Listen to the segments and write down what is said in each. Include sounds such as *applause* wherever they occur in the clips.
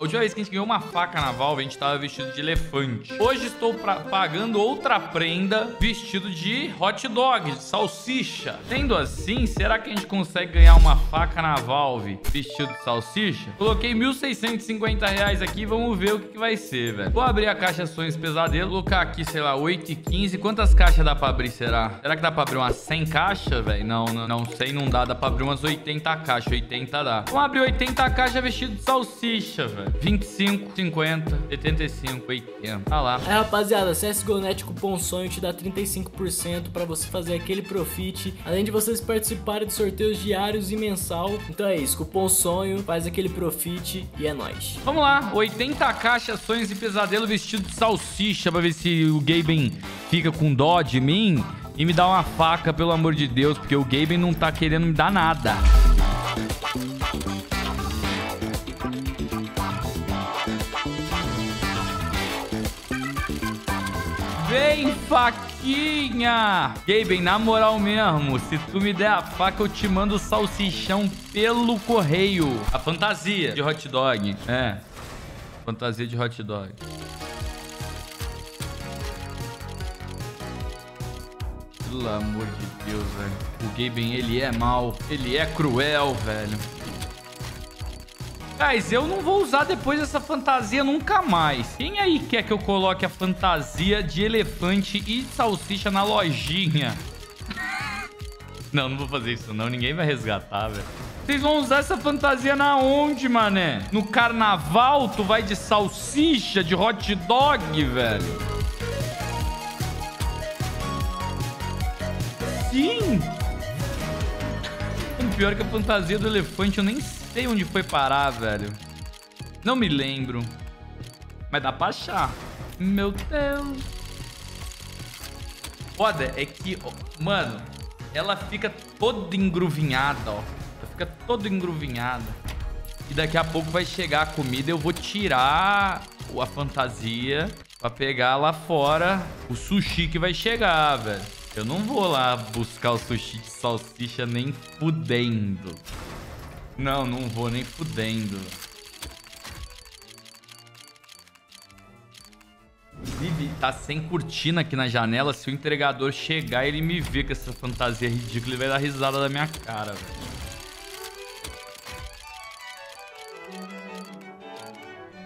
A última vez que a gente ganhou uma faca na Valve, a gente tava vestido de elefante. Hoje estou pagando outra prenda vestido de hot dog, de salsicha. Sendo assim, será que a gente consegue ganhar uma faca na Valve vestido de salsicha? Coloquei 1.650 reais aqui, vamos ver o que, que vai ser, velho. Vou abrir a caixa Sonhos Pesadelo, colocar aqui, sei lá, 8 e 15. Quantas caixas dá pra abrir, será? Será que dá pra abrir umas 100 caixas, velho? Não, não, não sei, não dá. Dá pra abrir umas 80 caixas, 80 dá. Vamos abrir 80 caixas vestido de salsicha, velho. 25, 50, 75, 80. Tá lá. Aí rapaziada, CSGO.net cupom sonho te dá 35% pra você fazer aquele profit, além de vocês participarem de sorteios diários e mensal. Então é isso, cupom sonho, faz aquele profit e é nóis. Vamos lá, 80 caixas, sonhos e pesadelo vestido de salsicha pra ver se o Gaben fica com dó de mim e me dá uma faca, pelo amor de Deus, porque o Gaben não tá querendo me dar nada. Vem, faquinha! Gaben, na moral mesmo, se tu me der a faca, eu te mando salsichão pelo correio. A fantasia de hot dog. É. Fantasia de hot dog. Pelo amor de Deus, velho. O Gaben, ele é mal. Ele é cruel, velho. Guys, eu não vou usar depois essa fantasia nunca mais. Quem aí quer que eu coloque a fantasia de elefante e salsicha na lojinha? *laughs* não, não vou fazer isso não. Ninguém vai resgatar, velho. Vocês vão usar essa fantasia na onde, mané? No carnaval, tu vai de salsicha, de hot dog, velho. Sim! O *laughs* pior é que a fantasia do elefante eu nem sei onde foi parar, velho. Não me lembro. Mas dá pra achar. Meu Deus. Foda é que, ó, mano, ela fica toda engruvinhada, ó. Ela fica toda engruvinhada. E daqui a pouco vai chegar a comida, eu vou tirar a fantasia pra pegar lá fora o sushi que vai chegar, velho. Eu não vou lá buscar o sushi de salsicha nem fudendo. Não, não vou nem fudendo. Inclusive, tá sem cortina aqui na janela. Se o entregador chegar e ele me ver com essa fantasia ridícula, ele vai dar risada da minha cara, velho.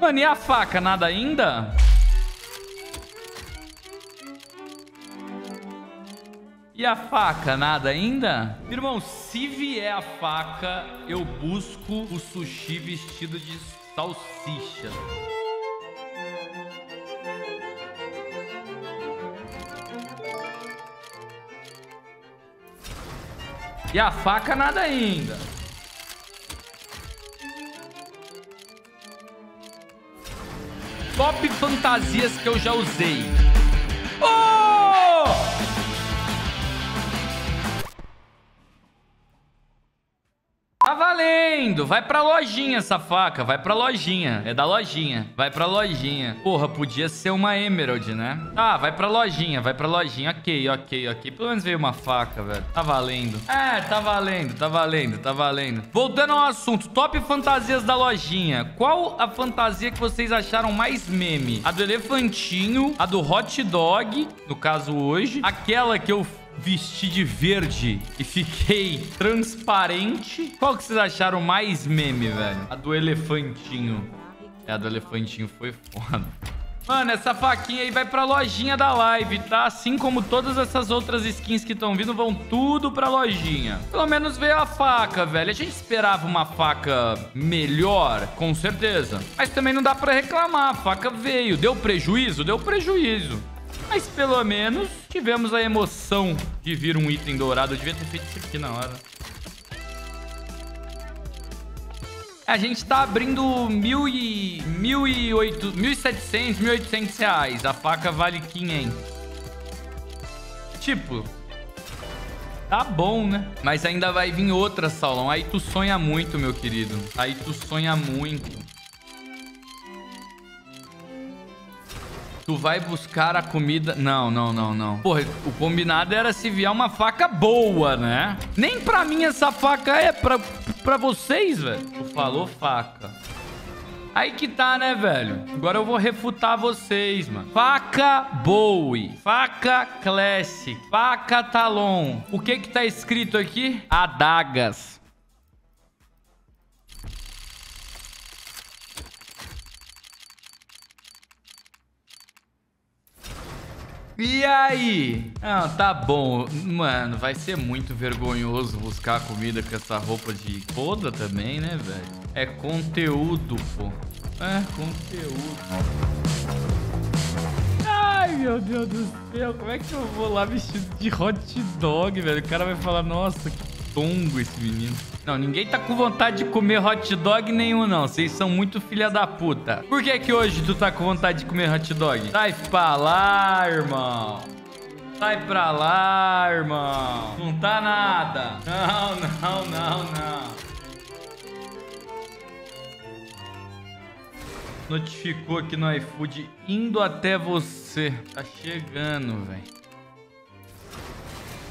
Mano, e a faca? Nada ainda? E a faca? Nada ainda? Irmão, se vier a faca, eu busco o sushi vestido de salsicha. E a faca? Nada ainda. Top fantasias que eu já usei. Valendo! Vai pra lojinha essa faca, vai pra lojinha. É da lojinha, vai pra lojinha. Porra, podia ser uma Emerald, né? Tá, vai pra lojinha, vai pra lojinha. Ok, ok, ok. Pelo menos veio uma faca, velho. Tá valendo. É, tá valendo, tá valendo, tá valendo. Voltando ao assunto, top fantasias da lojinha. Qual a fantasia que vocês acharam mais meme? A do elefantinho, a do hot dog, no caso hoje. Aquela que eu vesti de verde e fiquei transparente. Qual que vocês acharam mais meme, velho? A do elefantinho. É, a do elefantinho foi foda. Mano, essa faquinha aí vai pra lojinha da live, tá? Assim como todas essas outras skins que estão vindo, vão tudo pra lojinha. Pelo menos veio a faca, velho. A gente esperava uma faca melhor, com certeza. Mas também não dá pra reclamar. A faca veio. Deu prejuízo? Deu prejuízo. Mas pelo menos tivemos a emoção de vir um item dourado. Eu devia ter feito isso aqui na hora. A gente tá abrindo mil e... Mil e oito... Mil e setecentos, mil e oitocentos reais. A faca vale 500. Tipo... Tá bom, né? Mas ainda vai vir outra, Saulão. Aí tu sonha muito, meu querido. Aí tu sonha muito. Tu vai buscar a comida... Não, não, não, não. Porra, o combinado era se vier uma faca boa, né? Nem pra mim essa faca é pra, pra vocês, velho. Tu falou faca. Aí que tá, né, velho? Agora eu vou refutar vocês, mano. Faca Bowie, faca Classic, faca Talon. O que que tá escrito aqui? Adagas. E aí? Ah, tá bom. Mano, vai ser muito vergonhoso buscar comida com essa roupa de foda também, né, velho? É conteúdo, pô. É conteúdo. Ai, meu Deus do céu. Como é que eu vou lá vestido de hot dog, velho? O cara vai falar, nossa, que tongo esse menino. Não, ninguém tá com vontade de comer hot dog nenhum, não. Vocês são muito filha da puta. Por que que hoje tu tá com vontade de comer hot dog? Sai pra lá, irmão. Sai pra lá, irmão. Não tá nada. Não, não, não, não. Notificou aqui no iFood indo até você. Tá chegando, velho.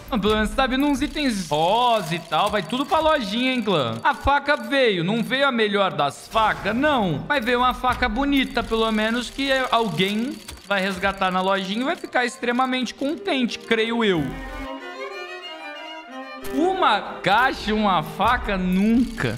Pelo menos vindo uns itens rosa e tal. Vai tudo pra lojinha, hein, clã? A faca veio. Não veio a melhor das facas? Não. Mas veio uma faca bonita, pelo menos, que alguém vai resgatar na lojinha e vai ficar extremamente contente, creio eu. Uma caixa, uma faca, nunca.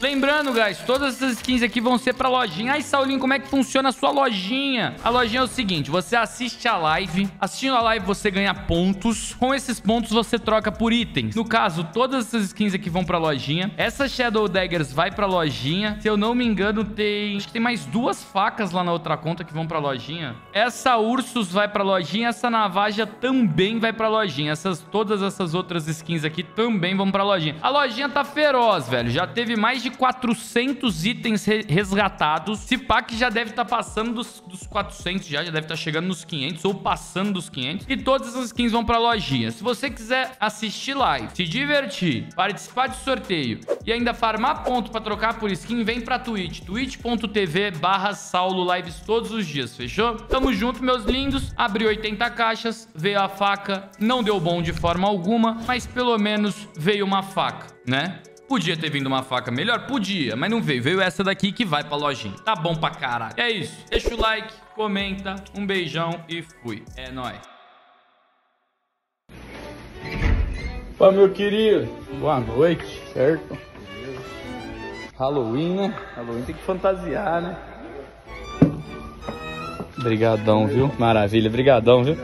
Lembrando, guys, todas essas skins aqui vão ser pra lojinha. Ai, Saulinho, como é que funciona a sua lojinha? A lojinha é o seguinte, você assiste a live. Assistindo a live, você ganha pontos. Com esses pontos, você troca por itens. No caso, todas essas skins aqui vão pra lojinha. Essa Shadow Daggers vai pra lojinha. Se eu não me engano, tem... Acho que tem mais duas facas lá na outra conta que vão pra lojinha. Essa Ursus vai pra lojinha. Essa Navaja também vai pra lojinha. Essas, todas essas outras skins aqui também vão pra lojinha. A lojinha tá feroz, velho. Já teve mais de de 400 itens resgatados. Se pá que já deve estar tá passando dos, dos 400 já, já deve estar tá chegando nos 500 ou passando dos 500. E todas essas skins vão pra lojinha. Se você quiser assistir live, se divertir, participar de sorteio e ainda farmar ponto pra trocar por skin, vem pra Twitch. twitch.tv barra Saulo Lives todos os dias, fechou? Tamo junto, meus lindos. Abri 80 caixas, veio a faca. Não deu bom de forma alguma, mas pelo menos veio uma faca, né? Podia ter vindo uma faca melhor? Podia, mas não veio. Veio essa daqui que vai pra lojinha. Tá bom pra caralho. É isso. Deixa o like, comenta, um beijão e fui. É nóis. Ô, meu querido. Boa noite, certo? Halloween, né? Halloween tem que fantasiar, né? Obrigadão, viu? Maravilha, brigadão, viu?